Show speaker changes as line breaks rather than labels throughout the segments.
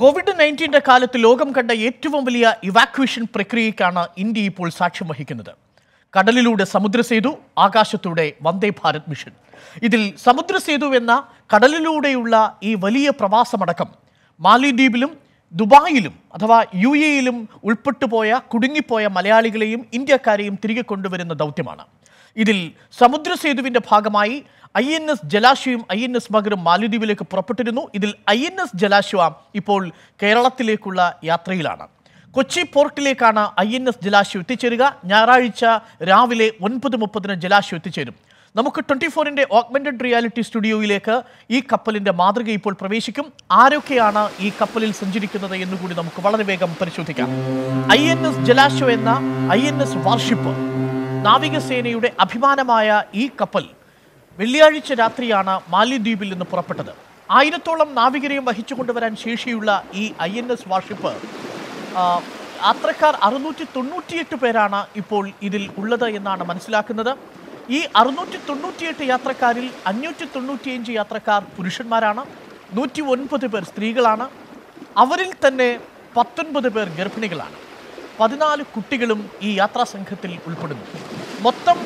Covid നയന്റീന്റെ കാലത്ത് ലോകം കണ്ട ഏറ്റവും വലിയ ഇവാക്വേഷൻ പ്രക്രിയയ്ക്കാണ് ഇന്ത്യ ഇപ്പോൾ സാക്ഷ്യം വഹിക്കുന്നത്. കടലിലൂടെ സമുദ്രസേതു ആകാശത്തൂടെ വന്ദേ ഭാരത് മിഷൻ. ഇതിൽ സമുദ്രസേതു എന്ന കടലിലൂടെയുള്ള ഈ വലിയ പ്രവാസമടക്കം മാലിദ്വീപിലും ദുബായിലും അഥവാ യു എയിലും ഉൾപ്പെട്ടുപോയ കുടുങ്ങിപ്പോയ മലയാളികളെയും ഇന്ത്യക്കാരെയും തിരികെ കൊണ്ടുവരുന്ന ദൗത്യമാണ്. ഇതിൽ സമുദ്ര സമുദ്രസേതുവിന്റെ ഭാഗമായി I N S ജലാശയം I N S മകരും മാലിദ്വീപിലേക്ക് പുറപ്പെട്ടിരുന്നു. ഇതിൽ ഐ എൻ എസ് ജലാശയം ഇപ്പോൾ കേരളത്തിലേക്കുള്ള യാത്രയിലാണ്. കൊച്ചി പോർട്ടിലേക്കാണ് ഐ എൻ എസ് ജലാശയം എത്തിച്ചേരുക. ഞായറാഴ്ച രാവിലെ ഒൻപത് മുപ്പതിന് ജലാശയം എത്തിച്ചേരും. നമുക്ക് ട്വന്റി ഫോറിന്റെ ഓഗ്മെന്റഡ് റിയാലിറ്റി സ്റ്റുഡിയോയിലേക്ക് ഈ കപ്പലിന്റെ മാതൃക ഇപ്പോൾ പ്രവേശിക്കും. ആരൊക്കെയാണ് ഈ കപ്പലിൽ സഞ്ചരിക്കുന്നത് എന്നുകൂടി നമുക്ക് വളരെ വേഗം പരിശോധിക്കാം. ഐ എൻ എസ് ജലാശയം എന്ന ഐ എൻ എസ് വാർഷിപ്പ്. നാവികസേനയുടെ അഭിമാനമായ ഈ കപ്പൽ വെള്ളിയാഴ്ച രാത്രിയാണ് മാലിദ്വീപിൽ നിന്ന് പുറപ്പെട്ടത്. ആയിരത്തോളം നാവികരെയും വഹിച്ചുകൊണ്ടുവരാൻ ശേഷിയുള്ള ഈ ഐ എൻ എസ് വാർഷിപ്പ് യാത്രക്കാർ അറുന്നൂറ്റി തൊണ്ണൂറ്റിയെട്ട് പേരാണ് ഇപ്പോൾ ഇതിൽ ഉള്ളത് എന്നാണ് മനസ്സിലാക്കുന്നത്. ഈ അറുന്നൂറ്റി തൊണ്ണൂറ്റിയെട്ട് യാത്രക്കാരിൽ അഞ്ഞൂറ്റി തൊണ്ണൂറ്റിയഞ്ച് യാത്രക്കാർ പുരുഷന്മാരാണ് നൂറ്റി ഒൻപത് പേർ സ്ത്രീകളാണ്. അവരിൽ തന്നെ പത്തൊൻപത് പേർ ഗർഭിണികളാണ്. പതിനാല് കുട്ടികളും ഈ യാത്രാ സംഘത്തിൽ ഉൾപ്പെടുന്നു. മൊത്തം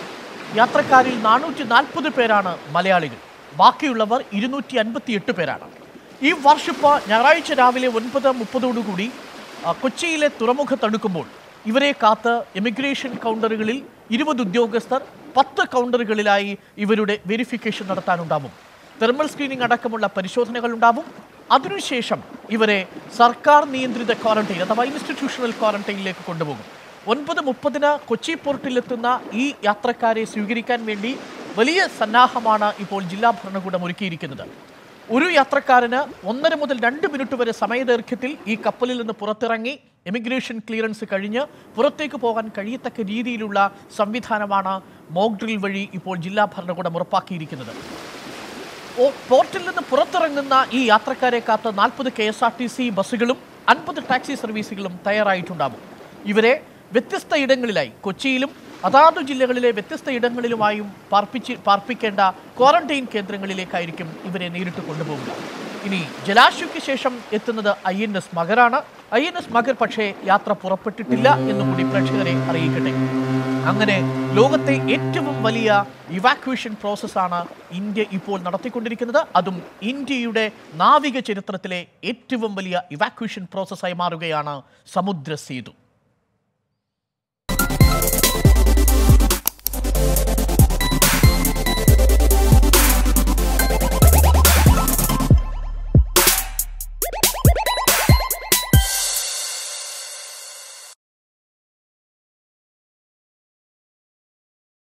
യാത്രക്കാരിൽ നാനൂറ്റി നാൽപ്പത് പേരാണ് മലയാളികൾ. ബാക്കിയുള്ളവർ ഇരുന്നൂറ്റി അൻപത്തി എട്ട് പേരാണ്. ഈ വർഷിപ്പ് ഞായറാഴ്ച രാവിലെ ഒൻപത് മുപ്പതോടുകൂടി കൊച്ചിയിലെ തുറമുഖത്തടുക്കുമ്പോൾ ഇവരെ കാത്ത് എമിഗ്രേഷൻ കൗണ്ടറുകളിൽ ഇരുപത് ഉദ്യോഗസ്ഥർ പത്ത് കൗണ്ടറുകളിലായി ഇവരുടെ വെരിഫിക്കേഷൻ നടത്താനുണ്ടാവും. തെർമൽ സ്ക്രീനിംഗ് അടക്കമുള്ള പരിശോധനകൾ ഉണ്ടാവും. അതിനുശേഷം ഇവരെ സർക്കാർ നിയന്ത്രിത ക്വാറന്റൈൻ അഥവാ ഇൻസ്റ്റിറ്റ്യൂഷണൽ ക്വാറന്റൈനിലേക്ക് കൊണ്ടുപോകും. ഒൻപത് മുപ്പതിന് കൊച്ചി പോർട്ടിലെത്തുന്ന ഈ യാത്രക്കാരെ സ്വീകരിക്കാൻ വേണ്ടി വലിയ സന്നാഹമാണ് ഇപ്പോൾ ജില്ലാ ഭരണകൂടം ഒരുക്കിയിരിക്കുന്നത്. ഒരു യാത്രക്കാരന് ഒന്നര മുതൽ രണ്ട് മിനിറ്റ് വരെ സമയദൈർഘ്യത്തിൽ ഈ കപ്പലിൽ നിന്ന് പുറത്തിറങ്ങി എമിഗ്രേഷൻ ക്ലിയറൻസ് കഴിഞ്ഞ് പുറത്തേക്ക് പോകാൻ കഴിയത്തക്ക രീതിയിലുള്ള സംവിധാനമാണ് മോക്ഡ്രിൽ വഴി ഇപ്പോൾ ജില്ലാ ഭരണകൂടം ഉറപ്പാക്കിയിരിക്കുന്നത്. പോർട്ടിൽ നിന്ന് പുറത്തിറങ്ങുന്ന ഈ യാത്രക്കാരെ കാത്ത് നാൽപ്പത് K S R T C ബസ്സുകളും അൻപത് ടാക്സി സർവീസുകളും തയ്യാറായിട്ടുണ്ടാകും. ഇവരെ വ്യത്യസ്ത ഇടങ്ങളിലായി. കൊച്ചിയിലും അതാതു ജില്ലകളിലെ വ്യത്യസ്ത ഇടങ്ങളിലുമായും പാർപ്പിച്ച് പാർപ്പിക്കേണ്ട ക്വാറന്റൈൻ കേന്ദ്രങ്ങളിലേക്കായിരിക്കും ഇവരെ നേരിട്ട് കൊണ്ടുപോകുക ഇനി ജലാശുക്ക് ശേഷം എത്തുന്നത് ഐ എൻ എസ് മകരാണ് ഐ എൻ എസ് മകർ പക്ഷേ യാത്ര പുറപ്പെട്ടിട്ടില്ല എന്നും കൂടി പ്രേക്ഷകരെ അറിയിക്കട്ടെ. അങ്ങനെ ലോകത്തെ ഏറ്റവും വലിയ ഇവാക്വേഷൻ പ്രോസസ്സാണ് ഇന്ത്യ ഇപ്പോൾ നടത്തിക്കൊണ്ടിരിക്കുന്നത്. അതും ഇന്ത്യയുടെ നാവിക ചരിത്രത്തിലെ ഏറ്റവും വലിയ ഇവാക്വേഷൻ പ്രോസസ്സായി മാറുകയാണ് സമുദ്ര സേതു